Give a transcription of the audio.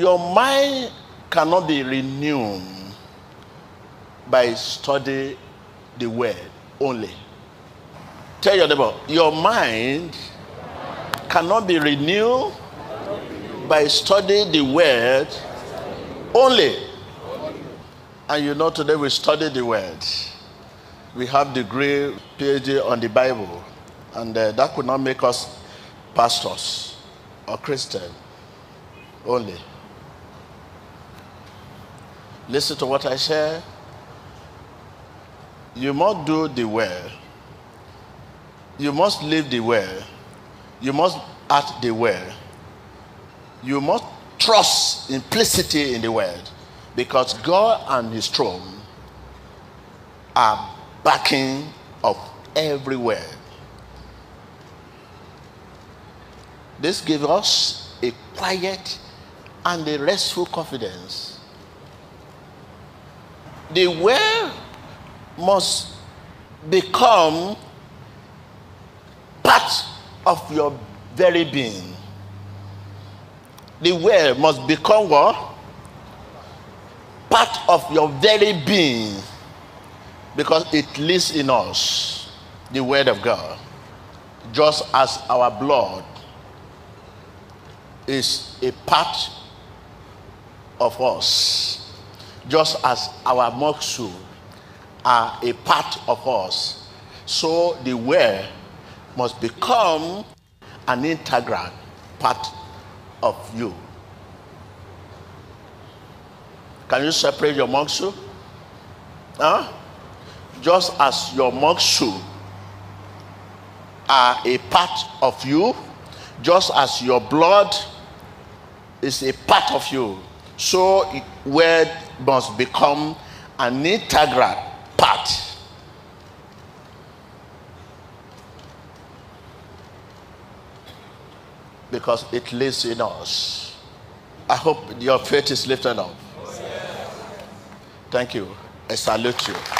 Your mind cannot be renewed by study the word only. Tell your neighbor, your mind cannot be renewed by studying the word only. And you know, today we study the word. We have degree, PhD on the Bible, and uh, that could not make us pastors or Christian only. Listen to what I say. You must do the word. You must live the word. You must act the word. You must trust implicitly in the word because God and his throne are backing of every. This gives us a quiet and a restful confidence. The word must become part of your very being. The word must become what? Part of your very being because it lives in us, the word of God. Just as our blood is a part of us, just as our muscle are a part of us, so the word must become an integral part of you. Can you separate your muscle? Huh? Just as your muscle are a part of you, just as your blood is a part of you, so word must become an integral part. Because it lives in us. I hope your faith is lifted up. Thank you. I salute you.